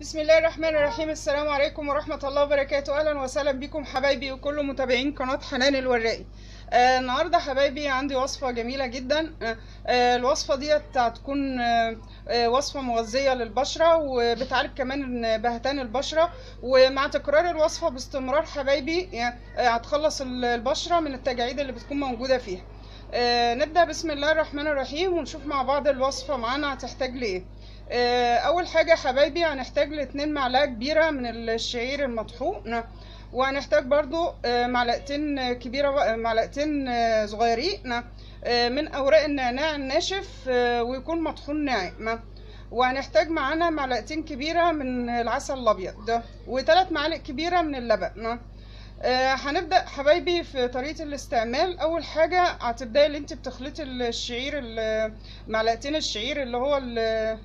بسم الله الرحمن الرحيم. السلام عليكم ورحمة الله وبركاته. أهلا وسهلا بكم حبايبي وكل متابعين قناة حنان الوراقي آه النهاردة حبايبي عندي وصفة جميلة جدا. آه آه الوصفة ديت هتكون آه آه وصفة مغذية للبشرة وبتعالج كمان بهتان البشرة. ومع تكرار الوصفة باستمرار حبايبي آه هتخلص البشرة من التجاعيد اللي بتكون موجودة فيها. آه نبدأ بسم الله الرحمن الرحيم ونشوف مع بعض الوصفة معانا هتحتاج لإيه. آه، أول حاجة حبايبي هنحتاج لاتنين معلقة كبيرة من الشعير المطحون وهنحتاج برضو آه، معلقتين كبيرة معلقتين صغيرين من أوراق النعناع الناشف ويكون مطحون ناعم. وهنحتاج معانا معلقتين كبيرة من العسل الأبيض وثلاث معالق كبيرة من اللبن. آه هنبدأ حبايبي في طريقة الاستعمال. أول حاجة هتبدأي اللي انت بتخلطي الشعير معلقتين الشعير اللي هو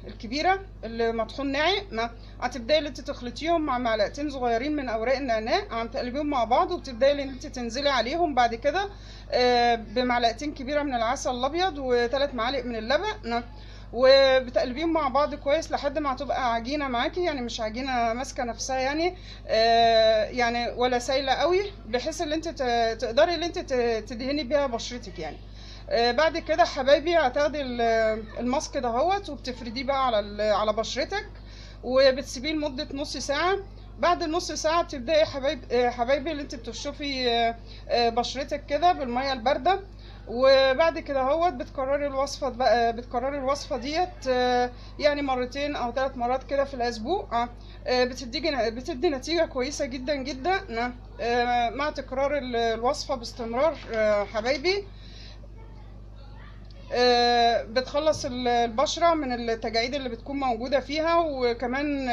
الكبيرة اللي مطحون ناعم هتبدأي اللي انت تخلطيهم مع معلقتين صغيرين من أوراق النعناع هتقلبيهم مع بعض وبتبدأي اللي انت تنزلي عليهم بعد كده آه بمعلقتين كبيرة من العسل الأبيض وثلاث معالق من اللبن وبتقلبيهم مع بعض كويس لحد ما هتبقى عجينة معاكي يعني مش عجينة ماسكة نفسها يعني آه يعني ولا سايلة قوي بحيث ان انت تقدري ان انت تدهني بيها بشرتك يعني. آه بعد كده حبايبي هتاخدي الماسك دهوت وبتفرديه بقى على على بشرتك وبتسيبيه لمدة نص ساعة. بعد النص ساعة بتبدأي حبايب حبايبي اللي انت بتشطفي بشرتك كده بالمية الباردة. وبعد كده اهوت بتكرري الوصفة بقى بتكرري الوصفة ديت يعني مرتين أو ثلاث مرات كده في الأسبوع. بتدي بتدي نتيجة كويسة جدا جدا. مع تكرار الوصفة باستمرار حبايبي. بتخلص البشرة من التجاعيد اللي بتكون موجودة فيها وكمان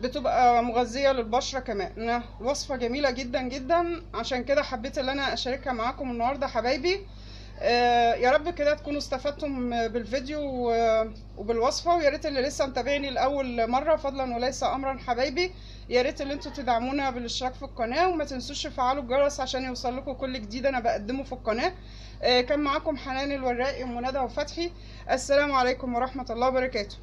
بتبقى مغذية للبشرة كمان. وصفة جميلة جدا جدا. عشان كده حبيت إن أنا أشاركها معاكم النهاردة حبايبي. يا رب كده تكونوا استفدتم بالفيديو وبالوصفة ويا ريت اللي لسه متابعني لأول مرة فضلا وليس امرا حبايبي يا ريت اللي أنتوا تدعمونا بالاشتراك في القناة وما تنسوش تفعلوا الجرس عشان يوصل لكم كل جديد أنا بقدمه في القناة. كان معاكم حنان الوراقي ومنى وفتحي. السلام عليكم ورحمة الله وبركاته.